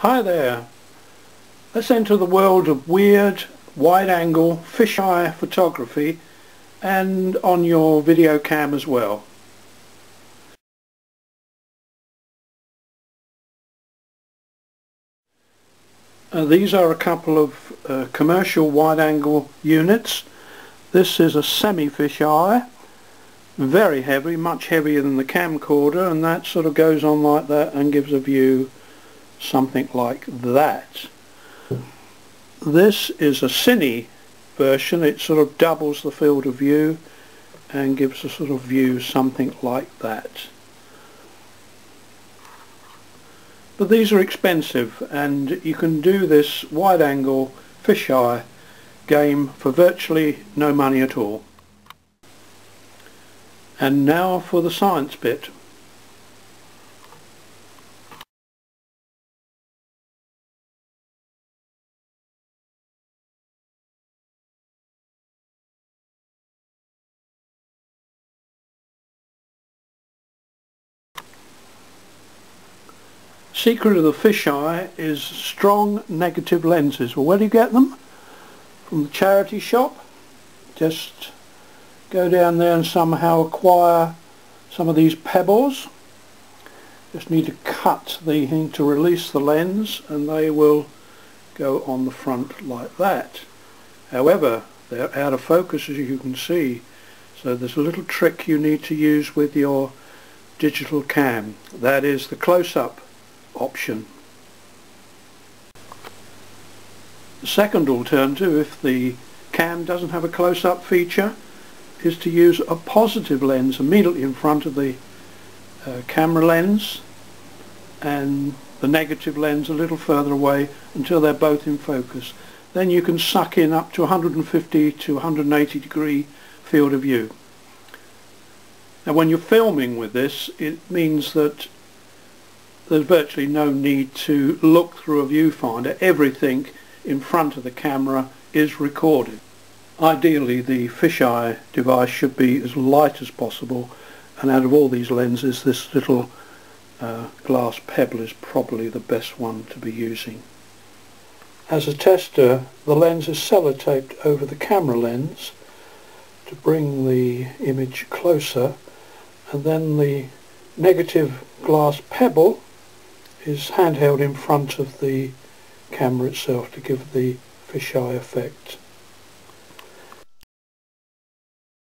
Hi there. Let's enter the world of weird, wide-angle, fisheye photography and on your video cam as well. Uh, these are a couple of uh, commercial wide-angle units. This is a semi-fisheye, very heavy, much heavier than the camcorder and that sort of goes on like that and gives a view something like that. This is a cine version, it sort of doubles the field of view and gives a sort of view something like that. But these are expensive and you can do this wide angle fisheye game for virtually no money at all. And now for the science bit. Secret of the fisheye is strong negative lenses. Well, where do you get them? From the charity shop. Just go down there and somehow acquire some of these pebbles. Just need to cut the thing to release the lens and they will go on the front like that. However, they're out of focus as you can see. So there's a little trick you need to use with your digital cam. That is the close-up option. The second alternative, if the cam doesn't have a close-up feature, is to use a positive lens immediately in front of the uh, camera lens and the negative lens a little further away until they're both in focus. Then you can suck in up to 150 to 180 degree field of view. Now when you're filming with this it means that there's virtually no need to look through a viewfinder. Everything in front of the camera is recorded. Ideally the fisheye device should be as light as possible and out of all these lenses this little uh, glass pebble is probably the best one to be using. As a tester the lens is sellotaped over the camera lens to bring the image closer and then the negative glass pebble is handheld in front of the camera itself to give the fisheye effect.